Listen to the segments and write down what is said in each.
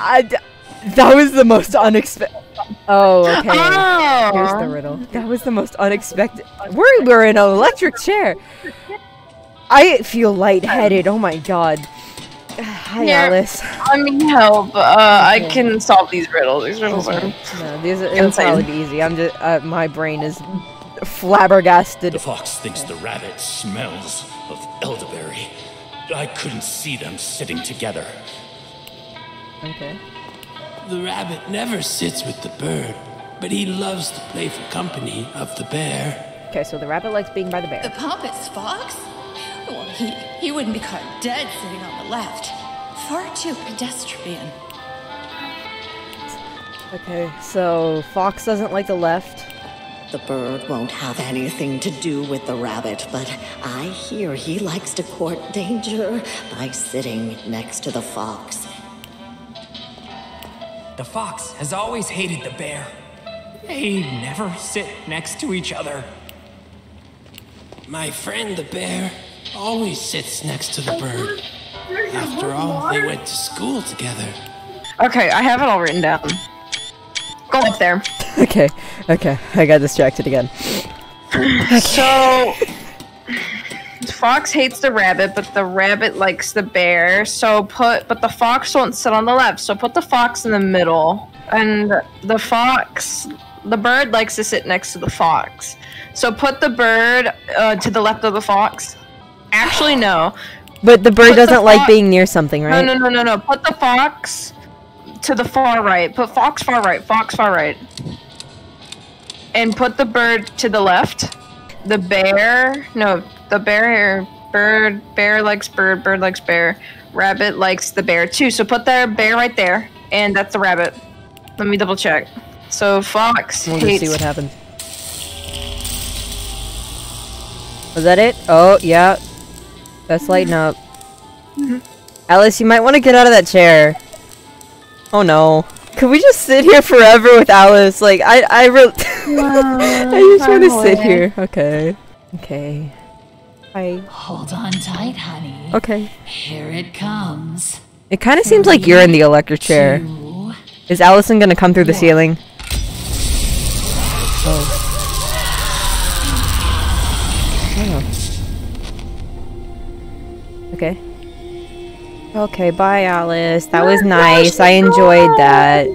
I, that was the most unexpected. Oh, okay. Here's the riddle. That was the most unexpected. We're, we're in an electric chair. I feel lightheaded. Oh my god. Hi, Yeah. Alice. I need help. Uh, I can solve these riddles. These riddles are. No, these it'll probably be easy. I'm just uh, my brain is flabbergasted. The fox thinks the rabbit smells of elderberry. I couldn't see them sitting together. Okay. The rabbit never sits with the bird, but he loves the playful company of the bear. Okay, so the rabbit likes being by the bear. The pompous fox? Well, he, he wouldn't be caught dead sitting on the left. Far too pedestrian. Okay, so Fox doesn't like the left. The bird won't have anything to do with the rabbit, but I hear he likes to court danger by sitting next to the fox. The fox has always hated the bear. They never sit next to each other. My friend the bear always sits next to the bird. After all, they went to school together. Okay, I have it all written down. Go up there. Okay, okay, I got distracted again. So, fox hates the rabbit, but the rabbit likes the bear. So put, but the fox won't sit on the left. So put the fox in the middle, and the fox, the bird likes to sit next to the fox. So put the bird uh, to the left of the fox. Actually, no. But the bird Put doesn't like fo- being near something, right? No, no, no, no, no. Put the fox to the far right. Put fox far right. Fox far right. And put the bird to the left. The bear. No, the bear. Bird. Bear likes bird. Bird likes bear. Rabbit likes the bear too. So put the bear right there, and that's the rabbit. Let me double check. So fox We'll hates. see what happens. Was that it? Oh, yeah. That's mm-hmm. lighting up. Mm-hmm. Alice, you might want to get out of that chair. Oh no. Could we just sit here forever with Alice? Like, I, I really... I just want to sit here. Okay. Okay. I- Hold on tight, honey. Okay. Here it comes. It kind of seems like you're in the electric chair. Two. Is Allison gonna come through the ceiling? Oh. Oh. Okay, bye Alice. That was nice. I enjoyed that.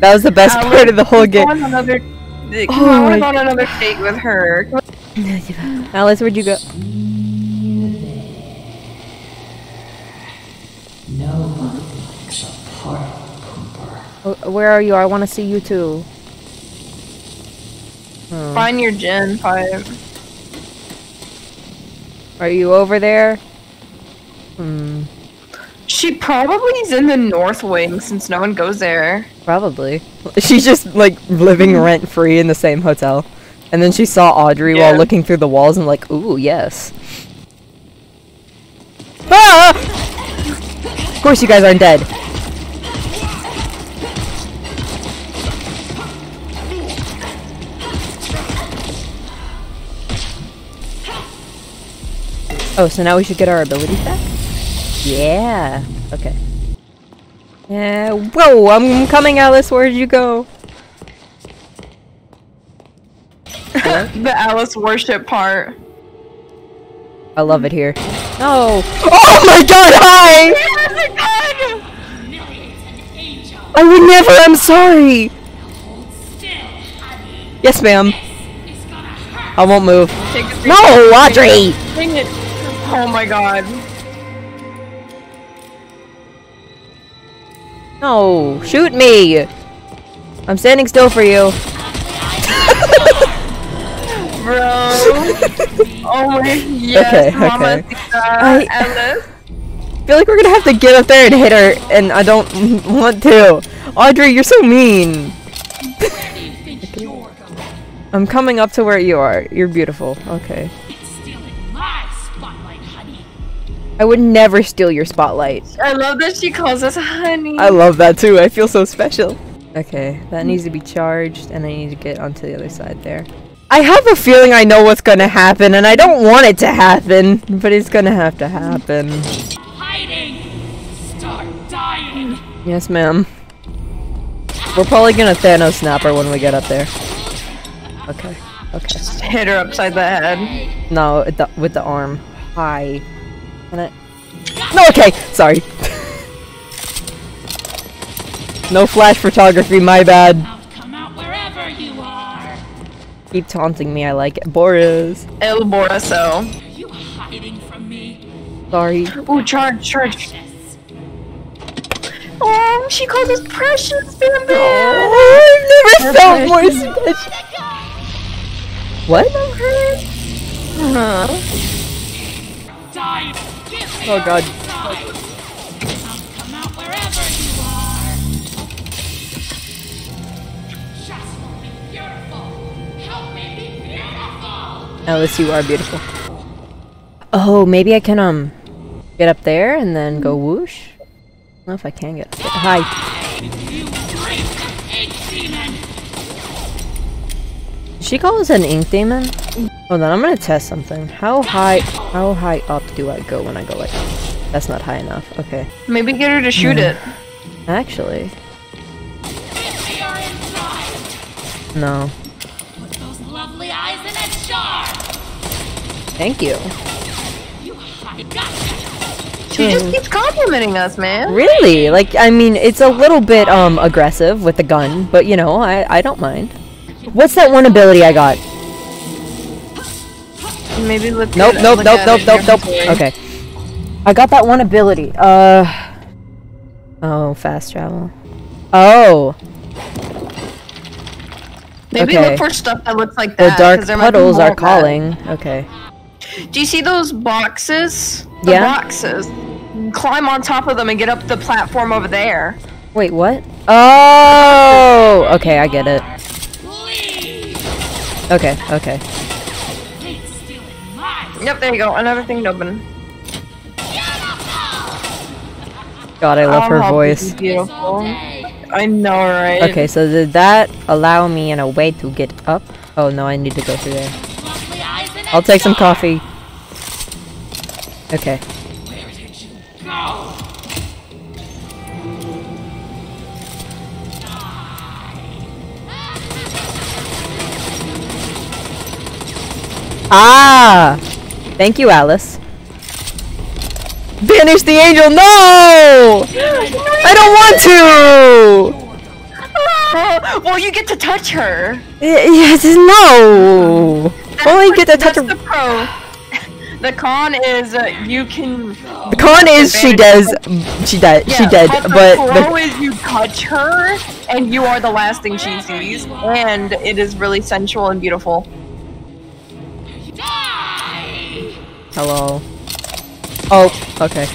That was the best Alice, part of the whole game. on another. Oh on, my we're on another date with her. Alice, where'd you go? No one likes a party pooper. Oh, Where are you? I want to see you too. Oh. Find your Gent pipe. Are you over there? Hmm. She probably is in the north wing since no one goes there. Probably. She's just like living rent free in the same hotel. And then she saw Audrey Yeah. while looking through the walls and like, ooh, yes. Ah! Of course you guys aren't dead. Oh, so now we should get our abilities back? Yeah. Okay. Yeah. Whoa! I'm coming, Alice. Where'd you go? the Alice worship part. I love it here. No. Oh my God! Hi. I would never. I'm sorry. Yes, ma'am. I won't move. No, Audrey. Oh my god. No, shoot me. I'm standing still for you. Bro. oh my yes, Okay, Mama okay. Tita, I- Alice. I feel like we're gonna have to get up there and hit her, and I don't want to. Audrey, you're so mean. I'm coming up to where you are. You're beautiful. Okay. I would never steal your spotlight. I love that she calls us honey. I love that too. I feel so special. Okay, that needs to be charged, and I need to get onto the other side there. I have a feeling I know what's gonna happen, and I don't want it to happen, but it's gonna have to happen. Hiding. Start dying. Yes, ma'am. We're probably gonna Thanos snap her when we get up there. Okay. Okay. Hit her upside the head. No, with the, with the arm. Hi. No, okay. Sorry. no flash photography. My bad. Come out wherever you are. Keep taunting me. I like it. Boris. El Boraso. Are you hiding from me? Sorry. Ooh, charge, charge. Oh, she calls us precious, Bam Bam. Oh, I've never felt more special. What? Uh-huh. Die! Be beautiful. Alice, you are beautiful. Oh, maybe I can um get up there and then go whoosh. I don't know if I can get. Hi. She call us an ink demon? Hold on, I'm gonna test something. How high how high up do I go when I go like that's not high enough. Okay. Maybe get her to shoot it. Actually. Your inside. No. Put those lovely eyes in a jar. Thank you. You hide. Gotcha. She just keeps complimenting us, man. Really? Like I mean it's a little bit um aggressive with the gun, but you know, I I don't mind. What's that one ability I got? Maybe let's Nope, nope, look nope, nope, nope, nope. Okay. I got that one ability. Uh. Oh, fast travel. Oh, Maybe Okay. look for stuff that looks like the that. dark might be puddles are calling. Okay. Do you see those boxes? The Yeah. boxes. Climb on top of them and get up the platform over there. Wait, what? Oh, okay, I get it. Okay, okay. Yep, there you go. Another thing to open. God, I love Oh, her voice. Beautiful. I know, right? Okay, so did that allow me in a way to get up? Oh no, I need to go through there. I'll take some coffee. Okay. Ah! Thank you, Alice. Banish the angel! No! I don't want to! well, you get to touch her. Yes, no! Only get to touch her. the pro. The con is uh, you can. The con is she does. She died. she dead. the But pro the, is you touch her, and you are the last thing she sees, and it is really sensual and beautiful. Hello. Oh, okay.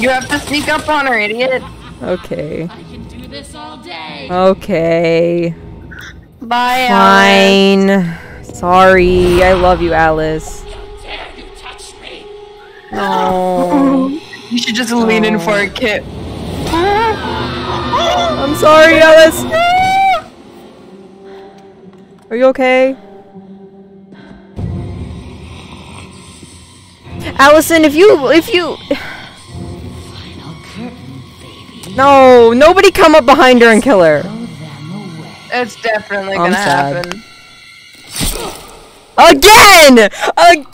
You have to sneak up on her, idiot. Okay. I can Do this all day. Okay. Bye, Alice. Fine. Sorry. I love you, Alice. No. You should just lean in for a kit. I'm sorry, Alice. Are you okay? Allison, if you if you No, nobody come up behind her and kill her. It's definitely I'm gonna sad. happen. Again! Ag-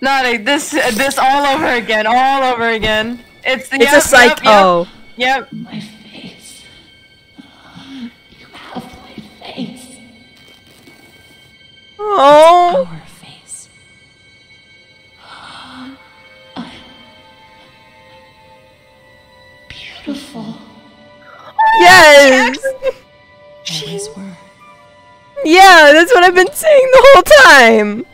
Not a, this this all over again, all over again. It's the It's yep, a psych- Yep, yep, oh. Yep. My face. You have my face. Oh. That's what I've been saying the whole time.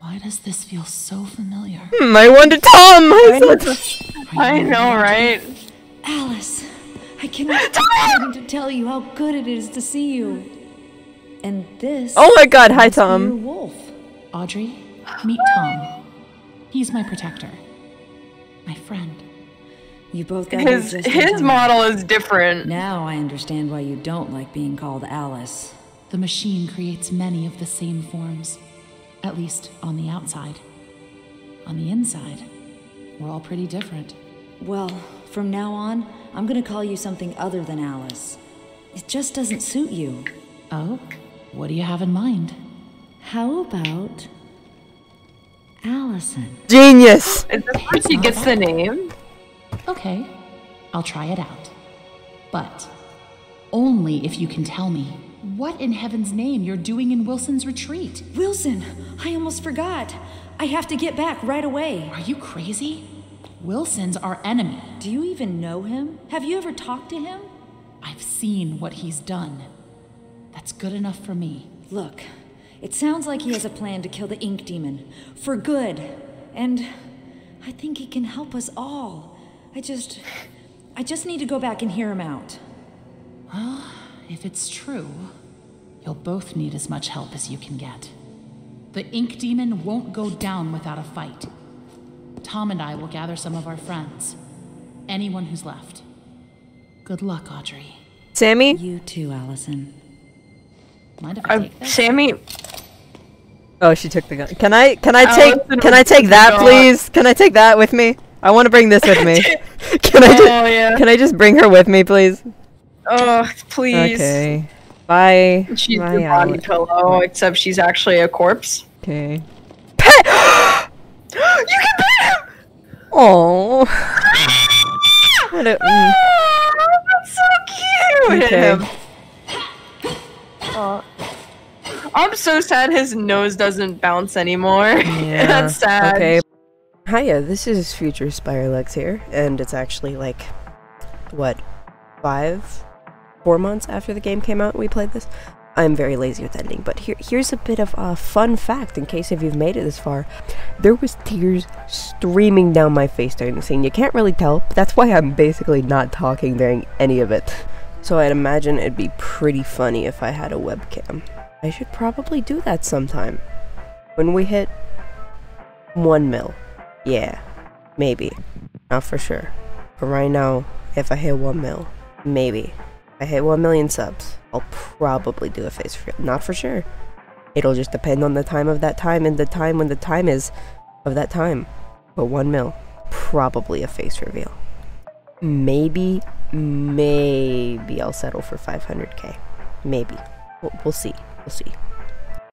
Why does this feel so familiar? Hmm, I wonder Tom. I thought- I know, right? Alice, I cannot begin to tell you how good it is to see you. And this. Oh my God, hi, must be Tom. your wolf. Audrey, meet Tom. He's my protector. My friend. You both got His his model is different. Now I understand why you don't like being called Alice. the machine creates many of the same forms. At least on the outside. On the inside, we're all pretty different. Well, from now on, I'm gonna call you something other than Alice. It just doesn't suit you. Oh? What do you have in mind? How about Allison? Genius! Is this where she gets the name? Okay, I'll try it out. But only if you can tell me what in heaven's name you're doing in Wilson's retreat. Wilson, I almost forgot. I have to get back right away. Are you crazy? Wilson's our enemy. Do you even know him? Have you ever talked to him? I've seen what he's done. That's good enough for me. Look, it sounds like he has a plan to kill the ink demon. For good. And I think he can help us all. I just. I just need to go back and hear him out. Well, if it's true, you'll both need as much help as you can get. The ink demon won't go down without a fight. Tom and I will gather some of our friends. Anyone who's left. Good luck, Audrey. Sammy? You too, Allison. Mind if I Uh, take this? Sammy, Oh, she took the gun. Can I can I take can I take that please? Can I take that with me? I want to bring this with me. can I just Oh, yeah. can I just bring her with me, please? oh, please. Okay. Bye. She's Bye, your body pillow, except she's actually a corpse. Okay. Pet! you can pet him! Oh. What a, mm, Oh, that's so cute! Hit Okay. him. Aw. I'm so sad his nose doesn't bounce anymore. yeah. that's sad. Okay. Hiya, this is Future Spirelex here, and it's actually like, what, five, four months after the game came out we played this? I'm very lazy with editing, but here, here's a bit of a fun fact in case if you've made it this far. There was tears streaming down my face during the scene. You can't really tell, but that's why I'm basically not talking during any of it. So I'd imagine it'd be pretty funny if I had a webcam. I should probably do that sometime. When we hit one mil. Yeah, maybe. Not for sure. But right now, if I hit 1 mil, maybe. If I hit 1 million subs, I'll probably do a face reveal. Not for sure. It'll just depend on the time of that time and the time when the time is of that time. But 1 mil, probably a face reveal. Maybe, maybe I'll settle for 500k. Maybe. We'll, we'll see. We'll see.